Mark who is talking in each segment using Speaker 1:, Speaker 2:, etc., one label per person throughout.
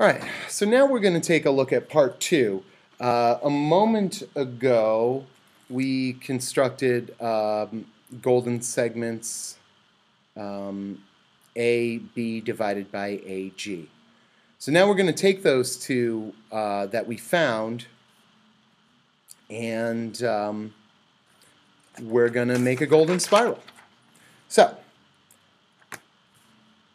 Speaker 1: All right, so now we're going to take a look at part two. Uh, a moment ago, we constructed um, golden segments um, A, B divided by AG. So now we're going to take those two uh, that we found and um, we're going to make a golden spiral. So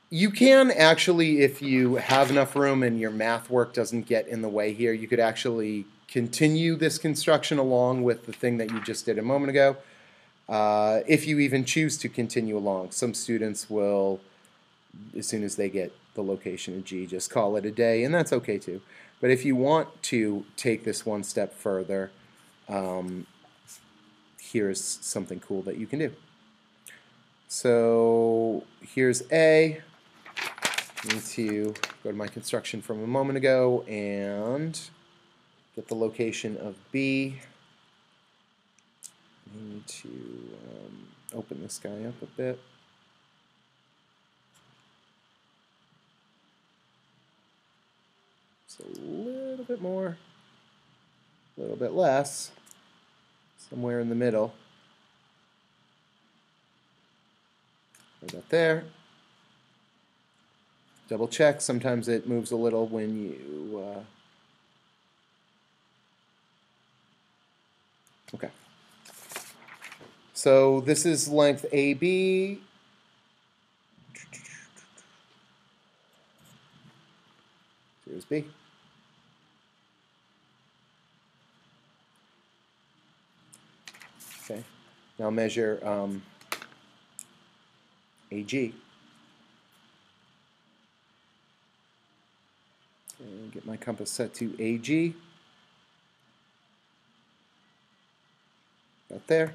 Speaker 1: you can actually, if you have enough room and your math work doesn't get in the way here, you could actually continue this construction along with the thing that you just did a moment ago. Uh, if you even choose to continue along, some students will, as soon as they get the location of G, just call it a day, and that's okay too. But if you want to take this one step further, um, here's something cool that you can do. So here's A. Need to go to my construction from a moment ago and get the location of B. I need to um, open this guy up a bit. Just a little bit more, a little bit less, somewhere in the middle. About there. Double check. Sometimes it moves a little when you. Uh, okay. So this is length AB. Here's B. Okay. Now measure um, AG. Get my compass set to AG. Right there.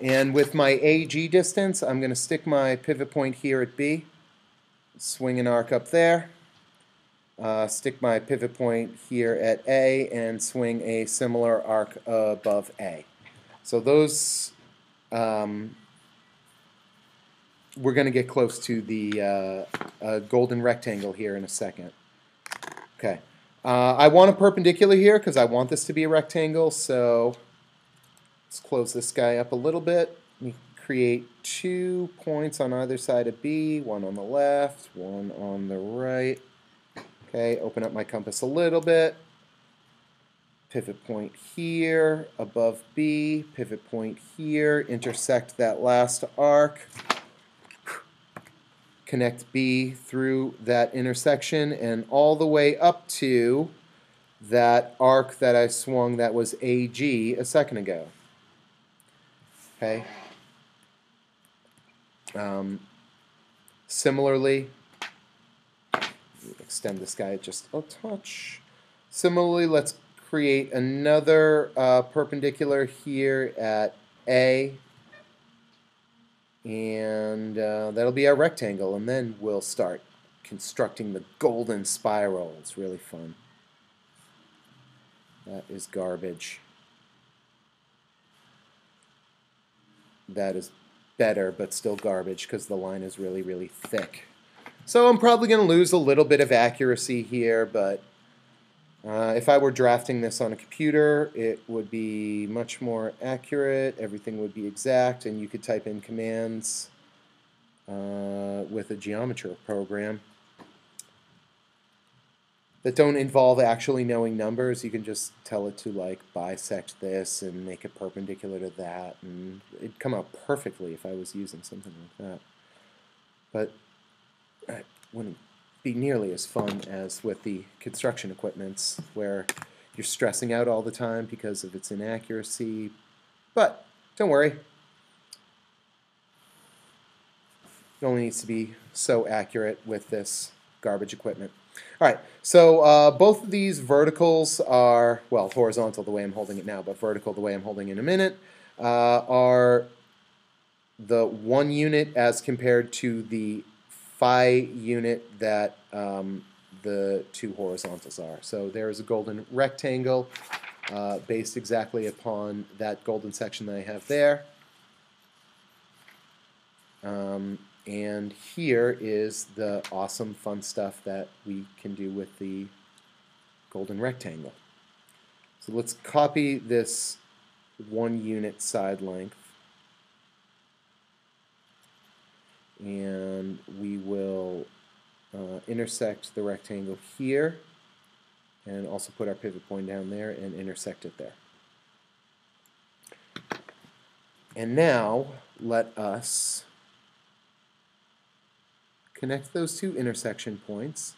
Speaker 1: And with my AG distance, I'm going to stick my pivot point here at B, swing an arc up there, uh, stick my pivot point here at A, and swing a similar arc above A. So those, um, we're going to get close to the uh, golden rectangle here in a second. Okay. Uh, I want a perpendicular here because I want this to be a rectangle, so let's close this guy up a little bit. We create two points on either side of B, one on the left, one on the right. Okay, open up my compass a little bit. Pivot point here, above B, pivot point here, intersect that last arc connect B through that intersection and all the way up to that arc that I swung that was AG a second ago. Okay. Um, similarly, extend this guy just a touch. Similarly, let's create another uh, perpendicular here at A and uh, that'll be our rectangle and then we'll start constructing the golden spiral. It's really fun. That is garbage. That is better but still garbage because the line is really really thick. So I'm probably going to lose a little bit of accuracy here but uh, if I were drafting this on a computer, it would be much more accurate, everything would be exact, and you could type in commands uh, with a geometry program that don't involve actually knowing numbers. You can just tell it to like bisect this and make it perpendicular to that, and it'd come out perfectly if I was using something like that. But I wouldn't be nearly as fun as with the construction equipments where you're stressing out all the time because of its inaccuracy. But don't worry. It only needs to be so accurate with this garbage equipment. All right, so uh, both of these verticals are, well, horizontal the way I'm holding it now, but vertical the way I'm holding it in a minute, uh, are the one unit as compared to the phi unit that um, the two horizontals are. So there is a golden rectangle uh, based exactly upon that golden section that I have there. Um, and here is the awesome fun stuff that we can do with the golden rectangle. So let's copy this one unit side length and we will uh, intersect the rectangle here and also put our pivot point down there and intersect it there. And now let us connect those two intersection points.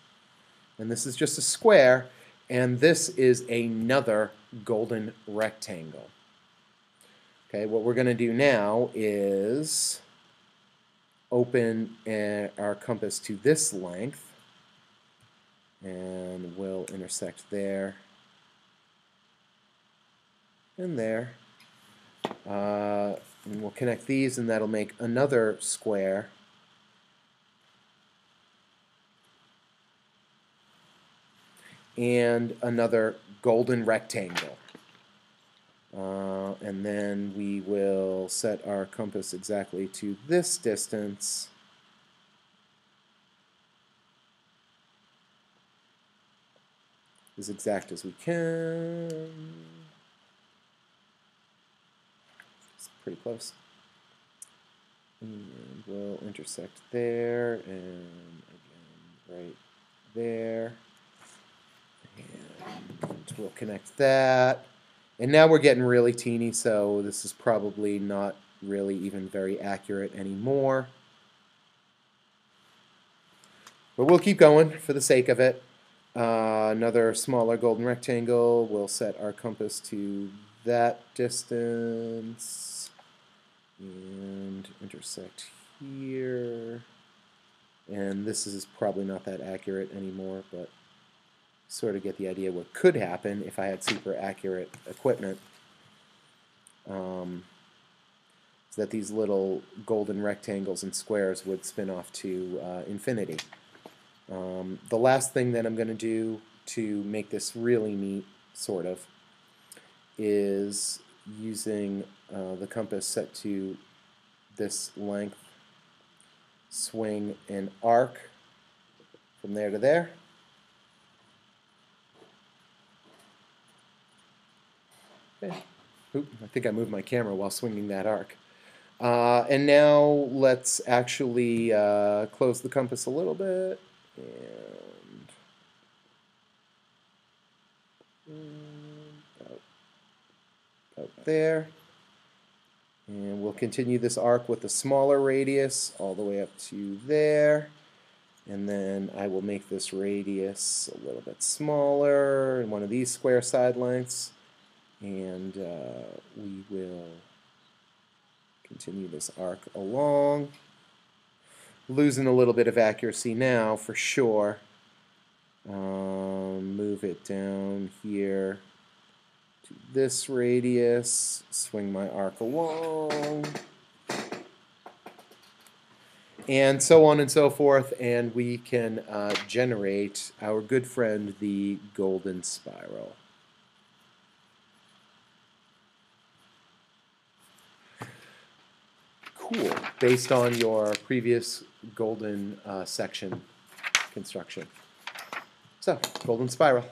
Speaker 1: And this is just a square, and this is another golden rectangle. Okay, what we're going to do now is open uh, our compass to this length and we'll intersect there and there. Uh, and we'll connect these and that'll make another square. And another golden rectangle uh, and then we will set our compass exactly to this distance. As exact as we can. It's pretty close. And we'll intersect there and again right there. And we'll connect that. And now we're getting really teeny, so this is probably not really even very accurate anymore. But we'll keep going for the sake of it. Uh, another smaller golden rectangle. We'll set our compass to that distance and intersect here. And this is probably not that accurate anymore, but sort of get the idea what could happen if I had super accurate equipment. Um, so that these little golden rectangles and squares would spin off to uh, infinity. Um, the last thing that I'm going to do to make this really neat, sort of, is using uh, the compass set to this length, swing an arc from there to there. Oop, I think I moved my camera while swinging that arc. Uh, and now let's actually uh, close the compass a little bit. And, there. And we'll continue this arc with a smaller radius all the way up to there. And then I will make this radius a little bit smaller in one of these square side lengths and uh, we will continue this arc along. Losing a little bit of accuracy now for sure. Um, move it down here to this radius, swing my arc along, and so on and so forth, and we can uh, generate our good friend the golden spiral. Cool based on your previous golden uh, section construction. So, golden spiral.